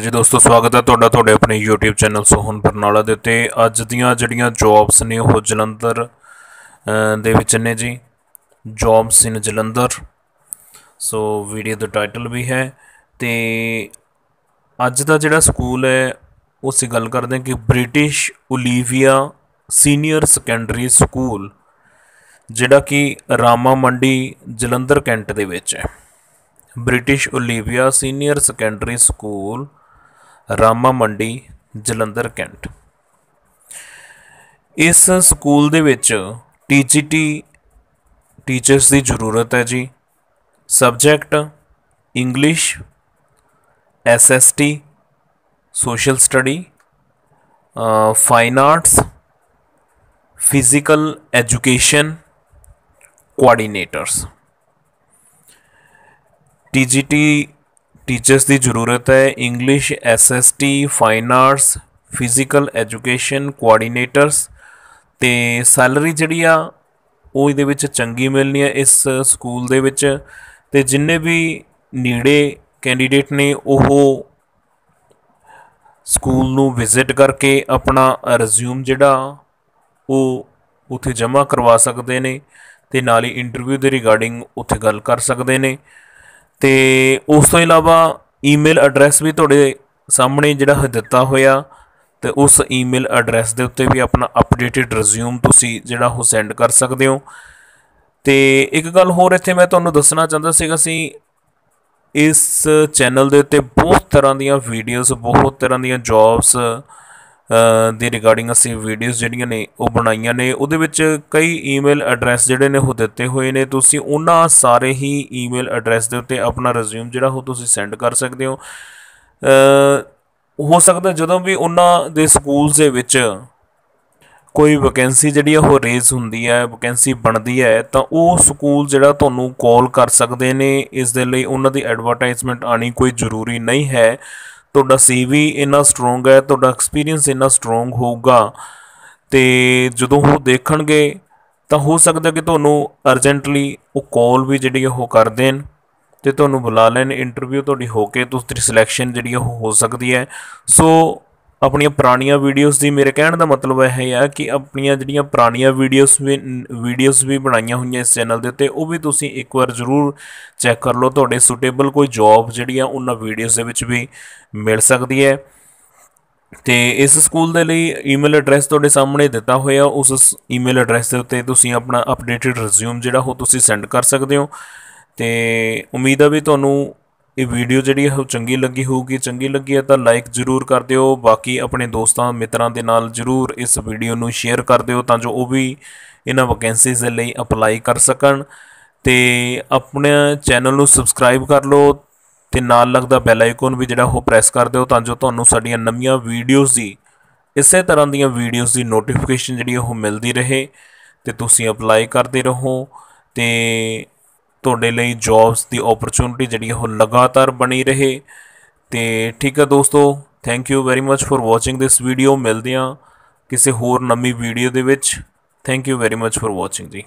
ਜੀ ਦੋਸਤੋ, ਸਵਾਗਤ ਹੈ ਤੁਹਾਡਾ, ਤੁਹਾਡੇ ਆਪਣੇ YouTube ਚੈਨਲ ਸੋਹਨ ਬਰਨਾਲਾ ਦੇ ਉੱਤੇ। ਅੱਜ ਦੀਆਂ ਜਿਹੜੀਆਂ ਜੌਬਸ ਨੇ, ਉਹ ਜਲੰਧਰ ਦੇ ਵਿੱਚ ਨੇ ਜੀ। Jobs in Jalandhar. So video the title ਵੀ ਹੈ। ਤੇ ਅੱਜ ਦਾ ਜਿਹੜਾ ਸਕੂਲ ਹੈ ਉਹ ਅਸੀਂ ਗੱਲ ਕਰਦੇ ਹਾਂ ਕਿ British Olivia senior secondary school ਜਿਹੜਾ ਕਿ ਰਾਮਾ ਮੰਡੀ, ਜਲੰਧਰ ਕੈਂਟ ਦੇ ਵਿੱਚ ਹੈ। British Olivia senior secondary school Rama Mandi, Jalandhar cantt. ਇਸ ਸਕੂਲ ਦੇ ਵਿੱਚ ਟੀਜੀਟੀ ਟੀਚਰਸ ਦੀ ਜ਼ਰੂਰਤ ਹੈ ਜੀ। Subject English SST social study fine arts, physical education, coordinators. TGT teachers ਦੀ ਜ਼ਰੂਰਤ ਹੈ, English SST fine arts physical education coordinators ਤੇ ਸੈਲਰੀ ਜਿਹੜੀ ਆ, ਉਹ ਇਹਦੇ ਵਿੱਚ ਚੰਗੀ ਮਿਲਣੀ ਹੈ ਇਸ ਸਕੂਲ ਦੇ ਵਿੱਚ ਤੇ ਜਿੰਨੇ ਵੀ ਨੇੜੇ ਕੈਂਡੀਡੇਟ ਨੇ, ਉਹ ਸਕੂਲ ਨੂੰ ਵਿਜ਼ਿਟ ਕਰਕੇ ਆਪਣਾ ਰਿਜ਼ਿਊਮ ਜਿਹੜਾ, ਉਹ ਉੱਥੇ ਜਮ੍ਹਾਂ ਕਰਵਾ ਸਕਦੇ ਨੇ ਤੇ ਨਾਲ ਹੀ ਇੰਟਰਵਿਊ ਦੇ ਰਿਗਾਰਡਿੰਗ ਉੱਥੇ ਗੱਲ ਕਰ ਸਕਦੇ ਨੇ। ਤੇ ਉਸ ਤੋਂ ਇਲਾਵਾ ਈਮੇਲ ਐਡਰੈਸ ਵੀ ਤੁਹਾਡੇ ਸਾਹਮਣੇ ਜਿਹੜਾ ਹੈ ਦਿੱਤਾ ਹੋਇਆ ਤੇ ਉਸ ਈਮੇਲ ਐਡਰੈਸ ਦੇ ਉੱਤੇ ਵੀ ਆਪਣਾ ਅਪਡੇਟਡ ਰਿਜ਼ਿਊਮ ਤੁਸੀਂ ਜਿਹੜਾ ਉਹ ਸੈਂਡ ਕਰ ਸਕਦੇ ਹੋ। ਤੇ ਇੱਕ ਗੱਲ ਹੋਰ ਇੱਥੇ ਮੈਂ ਤੁਹਾਨੂੰ ਦੱਸਣਾ ਚਾਹੁੰਦਾ ਸੀਗਾ ਸੀ ਇਸ ਚੈਨਲ ਦੇ ਉੱਤੇ ਬਹੁਤ ਤਰ੍ਹਾਂ ਦੀਆਂ ਵੀਡੀਓਜ਼ ਬਹੁਤ ਤਰ੍ਹਾਂ ਦੀਆਂ ਜੌਬਸ ਦੇ ਰਿਗਾਰਡਿੰਗ ਅਸੀਂ ਵੀਡੀਓਜ਼ ਜਿਹੜੀਆਂ ਨੇ ਉਹ ਬਣਾਈਆਂ ਨੇ, ਉਹਦੇ ਵਿੱਚ ਕਈ ਈਮੇਲ ਐਡਰੈਸ ਜਿਹੜੇ ਨੇ ਉਹ ਦਿੱਤੇ ਹੋਏ ਨੇ। ਤੁਸੀਂ ਉਹਨਾਂ ਸਾਰੇ ਹੀ ਈਮੇਲ ਐਡਰੈਸ ਦੇ ਉੱਤੇ ਆਪਣਾ ਰਿਜ਼ਿਊਮ ਜਿਹੜਾ ਉਹ ਤੁਸੀਂ ਸੈਂਡ ਕਰ ਸਕਦੇ ਹੋ। ਹੋ ਸਕਦਾ ਜਦੋਂ ਵੀ ਉਹਨਾਂ ਦੇ ਸਕੂਲਸ ਦੇ ਵਿੱਚ ਕੋਈ ਵੈਕੈਂਸੀ ਜਿਹੜੀ ਆ ਉਹ ਰੇਜ਼ ਹੁੰਦੀ ਹੈ ਵੈਕੈਂਸੀ ਬਣਦੀ ਹੈ, ਤਾਂ ਉਹ ਸਕੂਲ ਜਿਹੜਾ ਤੁਹਾਨੂੰ ਕਾਲ ਕਰ ਸਕਦੇ ਨੇ। ਇਸ ਦੇ ਲਈ ਉਹਨਾਂ ਦੀ ਐਡਵਰਟਾਈਜ਼ਮੈਂਟ ਆਣੀ ਕੋਈ ਜ਼ਰੂਰੀ ਨਹੀਂ ਹੈ। ਤੁਹਾਡਾ ਸੀਵੀ ਇੰਨਾ ਸਟਰੋਂਗ ਹੈ, ਤੁਹਾਡਾ ਐਕਸਪੀਰੀਅੰਸ ਇੰਨਾ ਸਟਰੋਂਗ ਹੋਊਗਾ, ਤੇ ਜਦੋਂ ਉਹ ਦੇਖਣਗੇ, ਤਾਂ ਹੋ ਸਕਦਾ ਕਿ ਤੁਹਾਨੂੰ ਅਰਜੈਂਟਲੀ ਉਹ ਕਾਲ ਵੀ ਜਿਹੜੀ ਉਹ ਕਰ ਦੇਣ ਤੇ ਤੁਹਾਨੂੰ ਬੁਲਾ ਲੈਣ ਇੰਟਰਵਿਊ ਤੁਹਾਡੀ ਹੋ ਕੇ, ਤੁਸੀਂ ਸਿਲੈਕਸ਼ਨ ਜਿਹੜੀ ਉਹ ਹੋ ਸਕਦੀ ਹੈ। ਸੋ ਆਪਣੀਆਂ ਪੁਰਾਣੀਆਂ ਵੀਡੀਓਜ਼ ਦੀ ਮੇਰੇ ਕਹਿਣ ਦਾ ਮਤਲਬ ਇਹ ਹੈ ਕਿ ਆਪਣੀਆਂ ਜਿਹੜੀਆਂ ਪੁਰਾਣੀਆਂ ਵੀਡੀਓਜ਼ ਵੀ ਵੀਡੀਓਜ਼ ਵੀ ਬਣਾਈਆਂ ਹੋਈਆਂ ਇਸ ਚੈਨਲ ਦੇ ਉੱਤੇ, ਉਹ ਵੀ ਤੁਸੀਂ ਇੱਕ ਵਾਰ ਜ਼ਰੂਰ ਚੈੱਕ ਕਰ ਲਓ। ਤੁਹਾਡੇ ਸੁਟੇਬਲ ਕੋਈ ਜੌਬ ਜਿਹੜੀ ਆ ਉਹਨਾਂ ਵੀਡੀਓਜ਼ ਦੇ ਵਿੱਚ ਵੀ ਮਿਲ ਸਕਦੀ ਹੈ। ਤੇ ਇਸ ਸਕੂਲ ਦੇ ਲਈ ਈਮੇਲ ਐਡਰੈਸ ਤੁਹਾਡੇ ਸਾਹਮਣੇ ਦਿੱਤਾ ਹੋਇਆ, ਉਸ ਈਮੇਲ ਐਡਰੈਸ ਦੇ ਉੱਤੇ ਤੁਸੀਂ ਆਪਣਾ ਅਪਡੇਟਡ ਰਿਜ਼ਿਊਮ ਜਿਹੜਾ ਉਹ ਤੁਸੀਂ ਸੈਂਡ ਕਰ ਸਕਦੇ ਹੋ। ਤੇ ਉਮੀਦ ਆ ਵੀ ਤੁਹਾਨੂੰ ਇਹ ਵੀਡੀਓ ਜਿਹੜੀ ਹੈ ਉਹ ਚੰਗੀ ਲੱਗੀ ਹੋਊਗੀ, ਚੰਗੀ ਲੱਗੀ ਹੈ ਤਾਂ ਲਾਈਕ ਜ਼ਰੂਰ ਕਰ ਦਿਓ। ਬਾਕੀ ਆਪਣੇ ਦੋਸਤਾਂ, ਮਿੱਤਰਾਂ ਦੇ ਨਾਲ ਜ਼ਰੂਰ ਇਸ ਵੀਡੀਓ ਨੂੰ ਸ਼ੇਅਰ ਕਰ ਦਿਓ ਤਾਂ ਜੋ ਉਹ ਵੀ ਇਹਨਾਂ ਵੈਕੈਂਸੀਜ਼ ਦੇ ਲਈ ਅਪਲਾਈ ਕਰ ਸਕਣ। ਤੇ ਆਪਣੇ ਚੈਨਲ ਨੂੰ ਸਬਸਕ੍ਰਾਈਬ ਕਰ ਲਓ ਤੇ ਨਾਲ ਲੱਗਦਾ ਬੈਲ ਆਈਕਨ ਵੀ ਜਿਹੜਾ ਉਹ ਪ੍ਰੈਸ ਕਰ ਦਿਓ ਤਾਂ ਜੋ ਤੁਹਾਨੂੰ ਸਾਡੀਆਂ ਨਵੀਆਂ ਵੀਡੀਓਜ਼ ਦੀ, ਇਸੇ ਤਰ੍ਹਾਂ ਦੀਆਂ ਵੀਡੀਓਜ਼ ਦੀ ਨੋਟੀਫਿਕੇਸ਼ਨ ਜਿਹੜੀ ਉਹ ਮਿਲਦੀ ਰਹੇ ਤੇ ਤੁਸੀਂ ਅਪਲਾਈ ਕਰਦੇ ਰਹੋ। ਤੇ ਤੁਹਾਡੇ ਲਈ ਜੌਬਸ ਦੀ ਓਪਰਚੁਨਿਟੀ ਜਿਹੜੀ ਉਹ ਲਗਾਤਾਰ ਬਣੀ ਰਹੇ। ਤੇ ਠੀਕ ਹੈ ਦੋਸਤੋ thank you very much for watching this video ਮਿਲਦੇ ਹਾਂ ਕਿਸੇ ਹੋਰ ਨਵੀਂ ਵੀਡੀਓ ਦੇ ਵਿੱਚ। Thank you very much for watching ਜੀ।